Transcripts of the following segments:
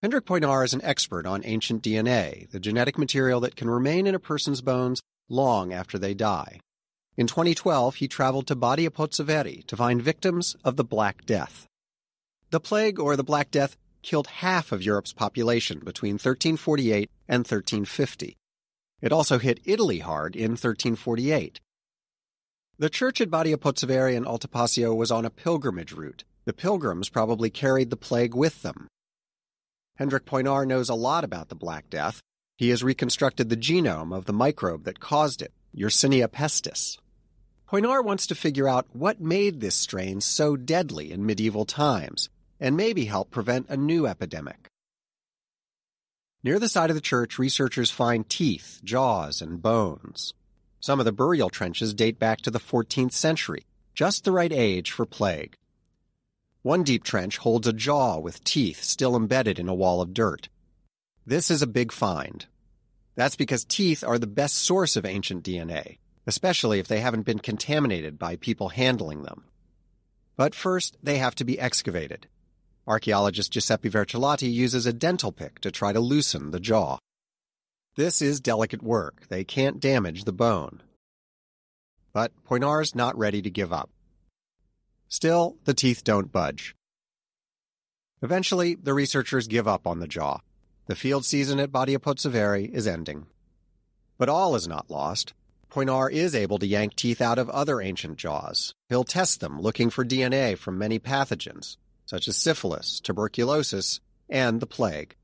Hendrik Poinar is an expert on ancient DNA, the genetic material that can remain in a person's bones long after they die. In 2012, he traveled to Badia Pozzeveri to find victims of the Black Death. The plague, or the Black Death, killed half of Europe's population between 1348 and 1350. It also hit Italy hard in 1348. The church at Badia Pozzeveri in Altopascio was on a pilgrimage route. The pilgrims probably carried the plague with them. Hendrik Poinar knows a lot about the Black Death. He has reconstructed the genome of the microbe that caused it, Yersinia pestis. Poinar wants to figure out what made this strain so deadly in medieval times, and maybe help prevent a new epidemic. Near the side of the church, researchers find teeth, jaws, and bones. Some of the burial trenches date back to the 14th century, just the right age for plague. One deep trench holds a jaw with teeth still embedded in a wall of dirt. This is a big find. That's because teeth are the best source of ancient DNA, especially if they haven't been contaminated by people handling them. But first, they have to be excavated. Archaeologist Giuseppe Vercellotti uses a dental pick to try to loosen the jaw. This is delicate work. They can't damage the bone. But Poinar's not ready to give up. Still, the teeth don't budge. Eventually, the researchers give up on the jaw. The field season at Badia Pozzeveri is ending. But all is not lost. Poinar is able to yank teeth out of other ancient jaws. He'll test them, looking for DNA from many pathogens, such as syphilis, tuberculosis, and the plague.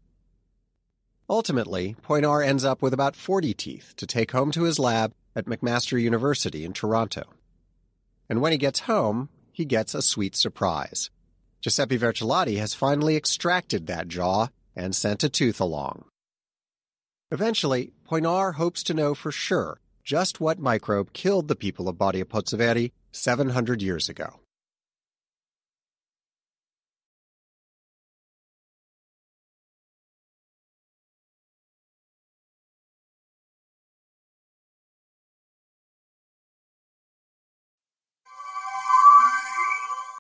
Ultimately, Poinar ends up with about 40 teeth to take home to his lab at McMaster University in Toronto. And when he gets home, he gets a sweet surprise. Giuseppe Vercellotti has finally extracted that jaw and sent a tooth along. Eventually, Poinar hopes to know for sure just what microbe killed the people of Badia Pozzeveri 700 years ago.